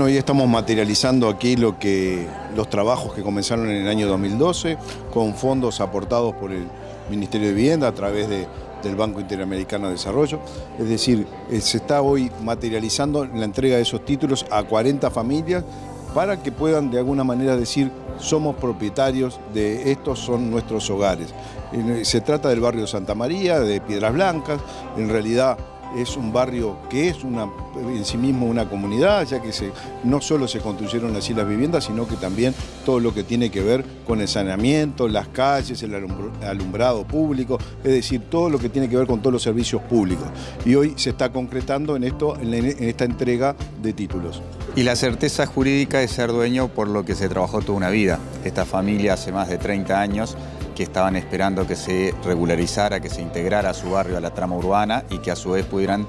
Hoy estamos materializando aquí lo que, los trabajos que comenzaron en el año 2012 con fondos aportados por el Ministerio de Vivienda a través del Banco Interamericano de Desarrollo. Es decir, eh, se está hoy materializando la entrega de esos títulos a 40 familias para que puedan de alguna manera decir somos propietarios de estos son nuestros hogares. Eh, se trata del barrio Santa María, de Piedras Blancas, en realidad es un barrio que es una, en sí mismo una comunidad, ya que se, no solo se construyeron así las viviendas, sino que también todo lo que tiene que ver con el saneamiento, las calles, el alumbrado público, es decir, todo lo que tiene que ver con todos los servicios públicos. Y hoy se está concretando en, esto, en esta entrega de títulos. Y la certeza jurídica de ser dueño por lo que se trabajó toda una vida. Esta familia hace más de 30 años que estaban esperando que se regularizara, que se integrara a su barrio a la trama urbana y que a su vez pudieran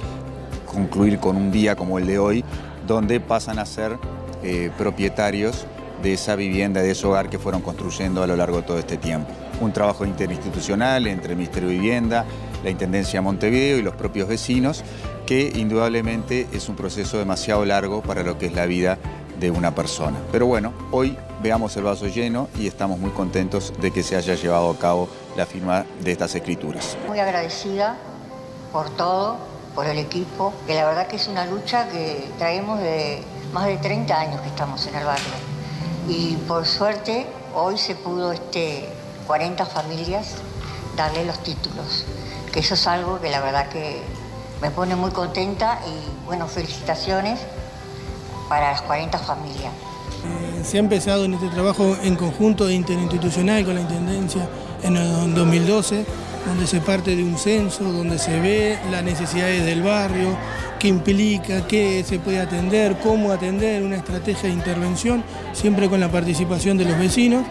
concluir con un día como el de hoy, donde pasan a ser eh, propietarios de esa vivienda, de ese hogar que fueron construyendo a lo largo de todo este tiempo. Un trabajo interinstitucional entre el Ministerio de Vivienda, la Intendencia de Montevideo y los propios vecinos, que indudablemente es un proceso demasiado largo para lo que es la vida de una persona. Pero bueno, hoy veamos el vaso lleno y estamos muy contentos de que se haya llevado a cabo la firma de estas escrituras. Muy agradecida por todo, por el equipo, que la verdad que es una lucha que traemos de más de 30 años que estamos en el barrio. Y por suerte hoy se pudo este 40 familias darle los títulos, que eso es algo que la verdad que me pone muy contenta y bueno, felicitaciones para las 40 familias. Eh, se ha empezado en este trabajo en conjunto interinstitucional con la Intendencia en el 2012, donde se parte de un censo, donde se ve las necesidades del barrio, qué implica, qué se puede atender, cómo atender, una estrategia de intervención, siempre con la participación de los vecinos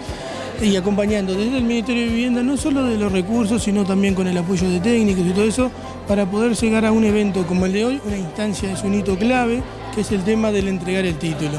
y acompañando desde el Ministerio de Vivienda no solo de los recursos, sino también con el apoyo de técnicos y todo eso, para poder llegar a un evento como el de hoy, una instancia es un hito clave, que es el tema del entregar el título.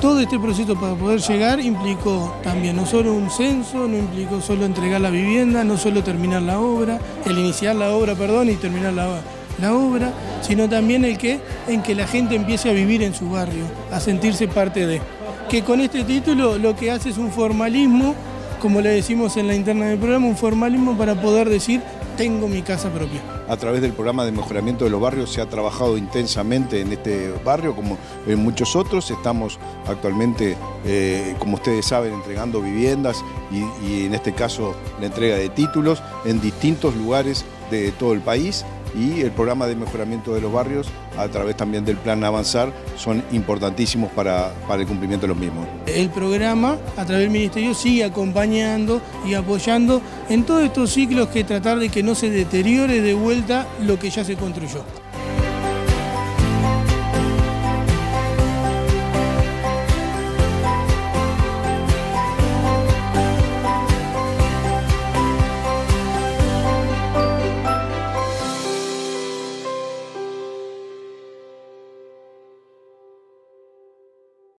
Todo este proceso para poder llegar implicó también no solo un censo, no implicó solo entregar la vivienda, no solo terminar la obra, el iniciar la obra, perdón, y terminar la, la obra, sino también el que, en que la gente empiece a vivir en su barrio, a sentirse parte de. Que con este título lo que hace es un formalismo, como le decimos en la interna del programa, un formalismo para poder decir tengo mi casa propia. A través del programa de mejoramiento de los barrios se ha trabajado intensamente en este barrio, como en muchos otros. Estamos actualmente, eh, como ustedes saben, entregando viviendas y en este caso la entrega de títulos en distintos lugares de todo el país y el programa de mejoramiento de los barrios a través también del plan Avanzar son importantísimos para, para el cumplimiento de los mismos. El programa a través del Ministerio sigue acompañando y apoyando en todos estos ciclos que tratar de que no se deteriore de vuelta lo que ya se construyó.